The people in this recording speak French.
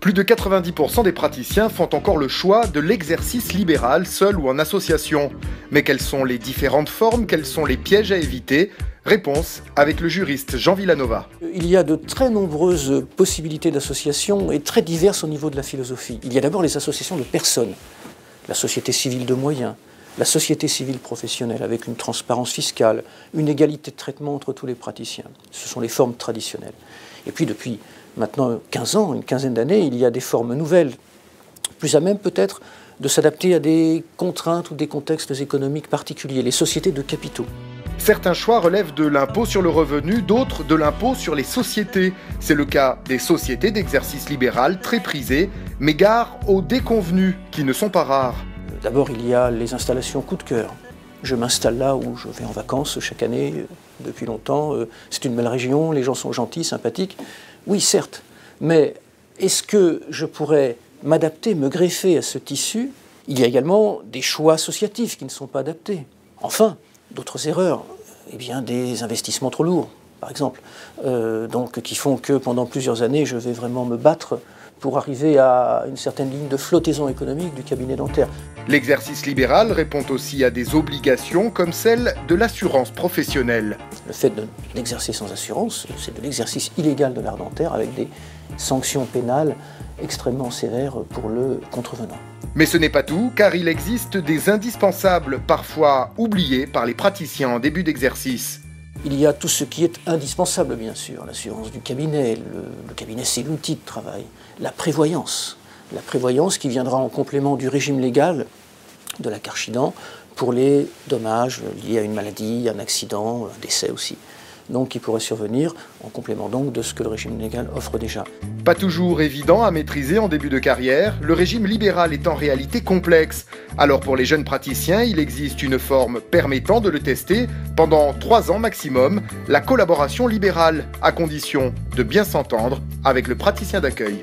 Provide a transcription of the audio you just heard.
Plus de 90% des praticiens font encore le choix de l'exercice libéral, seul ou en association. Mais quelles sont les différentes formes? Quels sont les pièges à éviter? Réponse avec le juriste Jean Villanova. Il y a de très nombreuses possibilités d'association et très diverses au niveau de la philosophie. Il y a d'abord les associations de personnes, la société civile de moyens, la société civile professionnelle avec une transparence fiscale, une égalité de traitement entre tous les praticiens. Ce sont les formes traditionnelles. Et puis depuis maintenant 15 ans, une quinzaine d'années, il y a des formes nouvelles, plus à même peut-être de s'adapter à des contraintes ou des contextes économiques particuliers, les sociétés de capitaux. Certains choix relèvent de l'impôt sur le revenu, d'autres de l'impôt sur les sociétés. C'est le cas des sociétés d'exercice libéral très prisées, mais gare aux déconvenus qui ne sont pas rares. D'abord, il y a les installations coup de cœur. Je m'installe là où je vais en vacances chaque année euh, depuis longtemps. Euh, c'est une belle région, les gens sont gentils, sympathiques. Oui, certes, mais est-ce que je pourrais m'adapter, me greffer à ce tissu? Il y a également des choix associatifs qui ne sont pas adaptés. Enfin, d'autres erreurs, eh bien, des investissements trop lourds, par exemple, euh, donc, qui font que pendant plusieurs années, je vais vraiment me battre pour arriver à une certaine ligne de flottaison économique du cabinet dentaire. L'exercice libéral répond aussi à des obligations comme celle de l'assurance professionnelle. Le fait d'exercer sans assurance, c'est de l'exercice illégal de l'art dentaire avec des sanctions pénales extrêmement sévères pour le contrevenant. Mais ce n'est pas tout, car il existe des indispensables, parfois oubliés par les praticiens en début d'exercice. Il y a tout ce qui est indispensable, bien sûr, l'assurance du cabinet. Le, cabinet, c'est l'outil de travail. La prévoyance. La prévoyance qui viendra en complément du régime légal de la carchidan pour les dommages liés à une maladie, un accident, un décès aussi donc qui pourrait survenir en complément donc de ce que le régime légal offre déjà. Pas toujours évident à maîtriser en début de carrière, le régime libéral est en réalité complexe. Alors pour les jeunes praticiens, il existe une forme permettant de le tester pendant trois ans maximum, la collaboration libérale, à condition de bien s'entendre avec le praticien d'accueil.